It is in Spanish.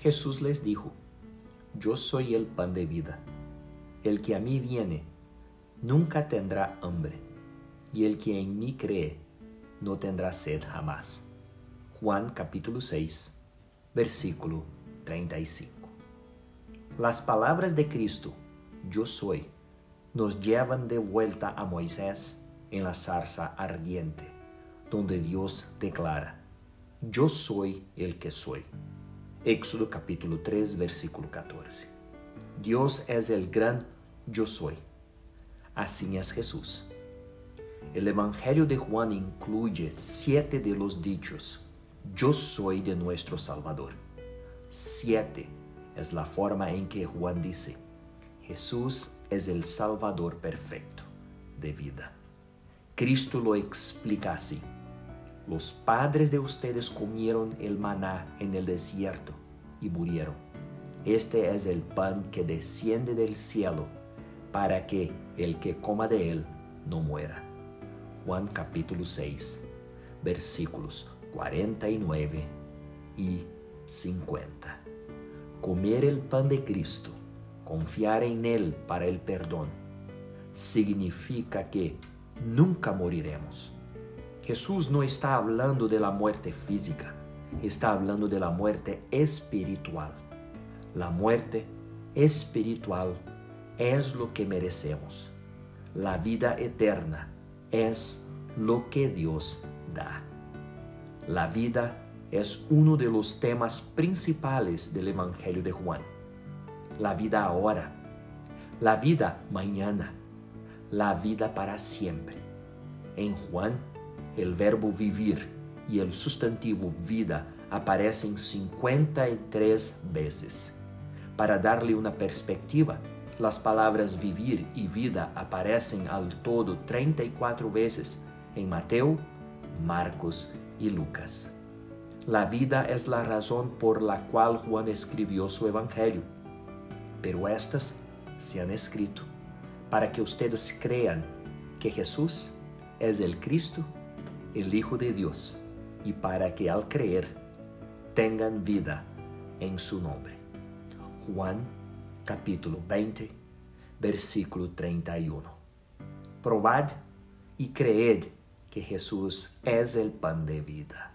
Jesús les dijo, Yo soy el pan de vida. El que a mí viene nunca tendrá hambre, y el que en mí cree no tendrá sed jamás. Juan capítulo 6, versículo 35. Las palabras de Cristo, yo soy, nos llevan de vuelta a Moisés en la zarza ardiente, donde Dios declara, yo soy el que soy. Éxodo capítulo 3, versículo 14. Dios es el gran yo soy. Así es Jesús. El Evangelio de Juan incluye siete de los dichos yo soy de nuestro Salvador. Siete es la forma en que Juan dice, Jesús es el Salvador perfecto de vida. Cristo lo explica así. Los padres de ustedes comieron el maná en el desierto y murieron. Este es el pan que desciende del cielo para que el que coma de él no muera. Juan capítulo 6, versículos 49 y 50. Comer el pan de Cristo, confiar en Él para el perdón, significa que nunca moriremos Jesús no está hablando de la muerte física, está hablando de la muerte espiritual. La muerte espiritual es lo que merecemos. La vida eterna es lo que Dios da. La vida es uno de los temas principales del Evangelio de Juan. La vida ahora, la vida mañana, la vida para siempre. En Juan el verbo vivir y el sustantivo vida aparecen 53 veces. Para darle una perspectiva, las palabras vivir y vida aparecen al todo 34 veces en Mateo, Marcos y Lucas. La vida es la razón por la cual Juan escribió su evangelio, pero estas se han escrito para que ustedes crean que Jesús es el Cristo el Hijo de Dios, y para que al creer tengan vida en su nombre. Juan capítulo 20, versículo 31. Probad y creed que Jesús es el pan de vida.